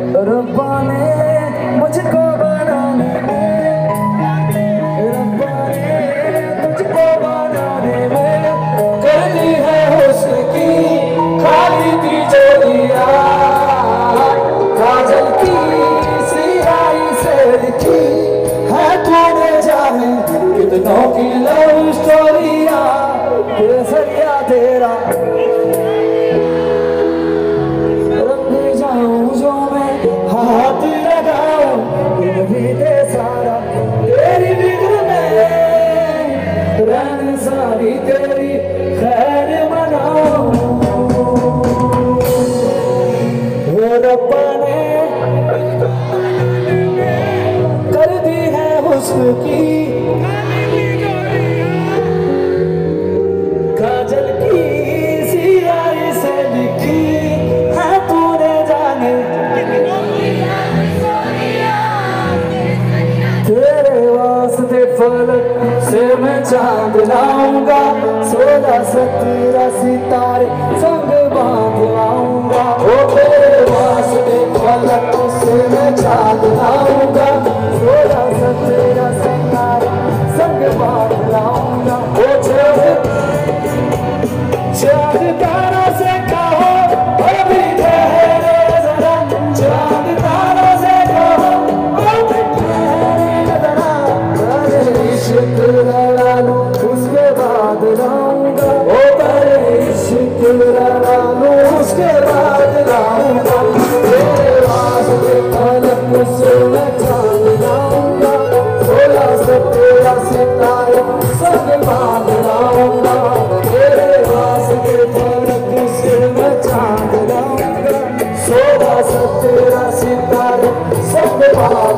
रब्बा ने मुझको चाँद लाऊँगा सोलह सत्रह सितारे संग बाँध लाऊँगा ओ तेरे वास्ते फलक से मैं चाँद लाऊँगा, सोलह सत्रह सितारे संग बाँध लाऊँगा ओ चाँद चाँद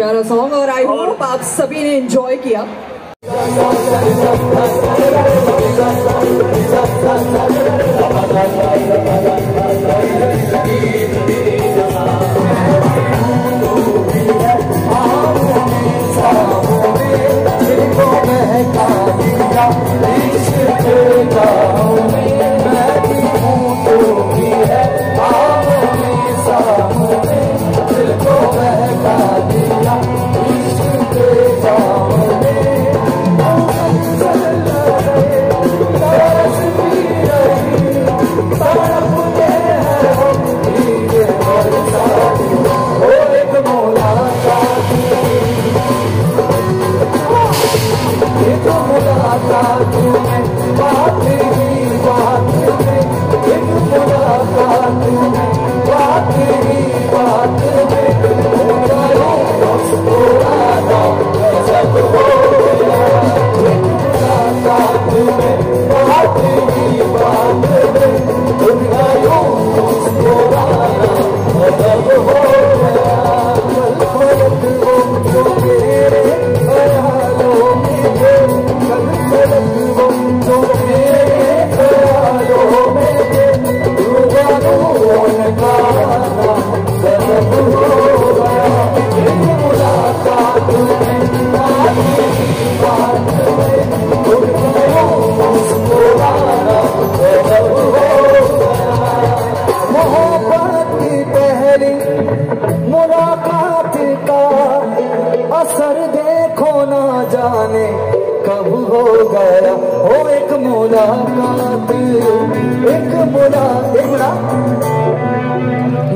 प्यारा सॉन्ग और आई होप आप सभी ने एंजॉय किया। I'll do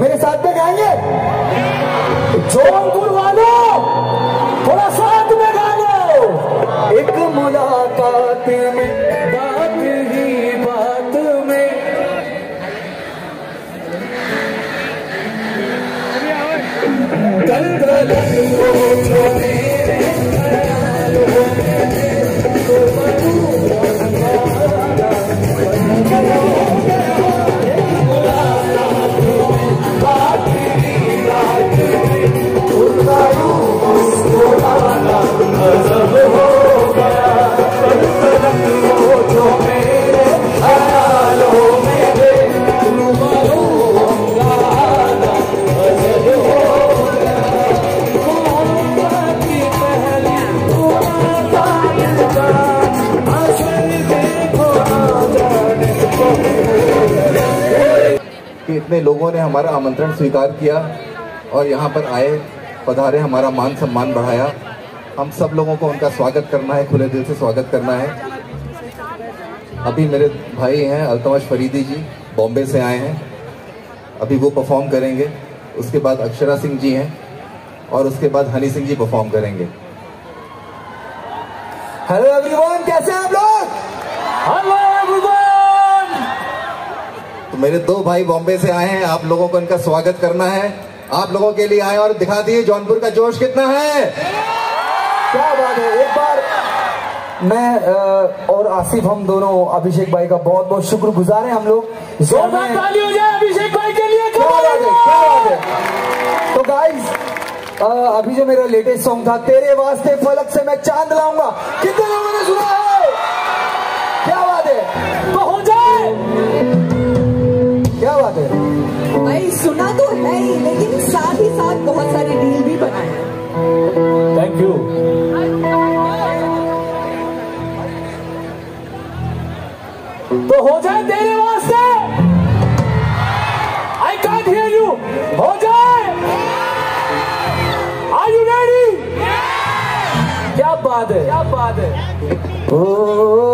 मेरे साथ में गाएँगे? जौनपुर वालों, थोड़ा साथ में गा लो एक मुलाकात में, बात ही बात में। कल लोगों हमारा आमंत्रण स्वीकार किया और यहाँ पर आए पधारे हमारा मान सम्मान बढ़ाया। हम सब लोगों को उनका स्वागत करना है खुले दिल से स्वागत करना है। अभी मेरे भाई हैं अल्तमश फरीदी जी बॉम्बे से आए हैं। अभी वो परफॉर्म करेंगे। उसके बाद अक्षरा सिंह जी हैं और उसके बाद हनी सिंह जी परफॉर्म करेंगे। हेलो एवरीवन कैसे हैं आप लोग? तो मेरे दो भाई बॉम्बे से आए हैं। आप लोगों को इनका स्वागत करना है। आप लोगों के लिए आए और दिखा दिए जौनपुर का जोश कितना है। क्या बात है। एक बार मैं और आसिफ हम दोनों अभिषेक भाई का बहुत बहुत शुक्रगुजार हैं हम लोग। जोरदार ताली हो जाए अभिषेक भाई के लिए। क्या बात है क्या बात है। तो गाइस अभी जो मेरा लेटेस्ट सॉन्ग था तेरे वास्ते फलक से मैं चाँद लाऊँगा। कितने लोगों ने सुना? सुना तो है ही लेकिन साथ ही साथ बहुत सारी डील भी बनाए थैंक यू तो हो जाए तेरे वास्ते। आई कांट हियर यू हो जाए। आर यू रेडी क्या बात है? क्या बात है? ओ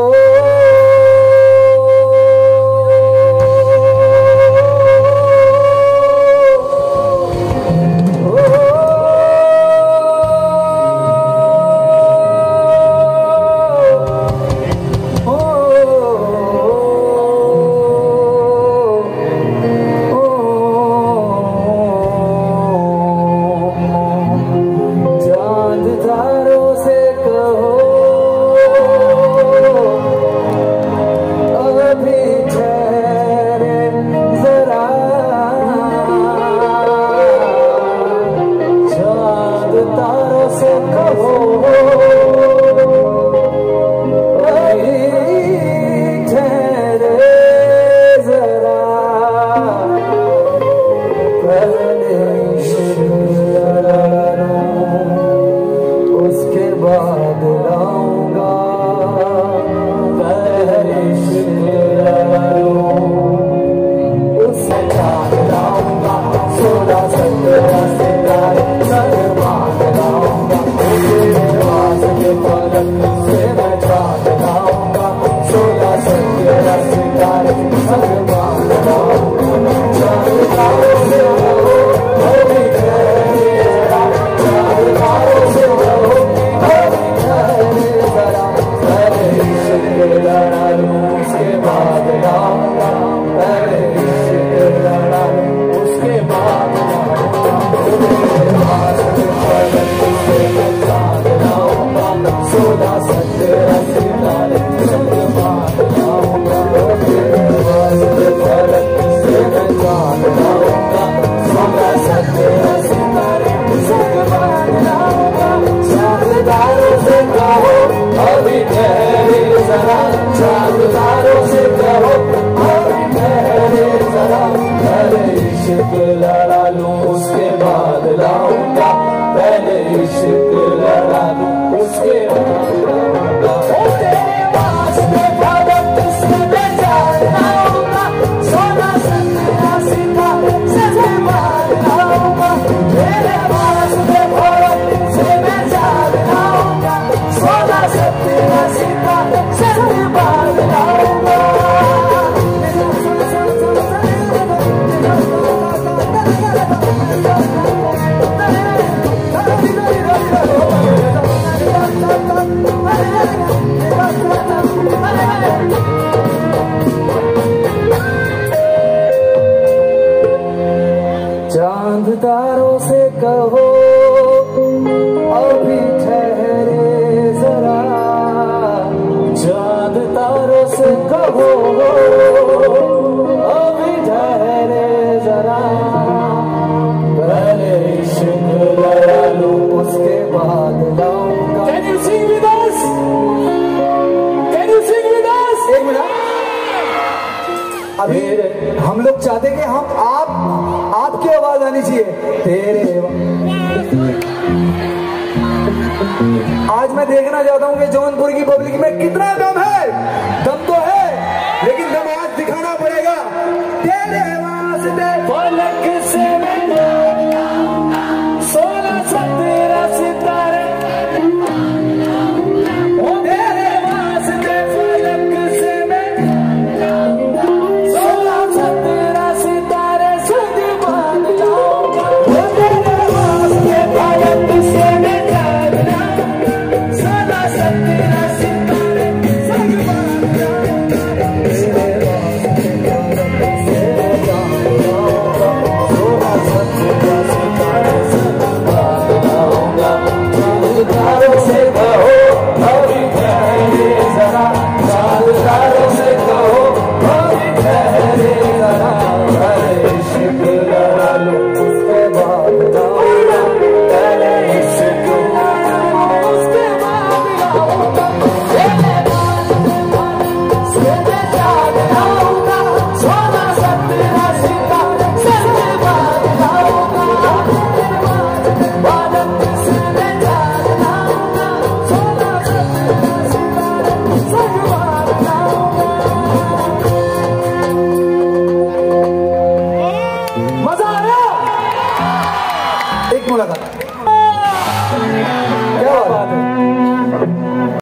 इश्क लड़ा लूँ उसके बाद लाऊँगा पहले इश्क लड़ा लूँ उसके बाद लाऊँगा चाँद हूँ कि जौनपुर की है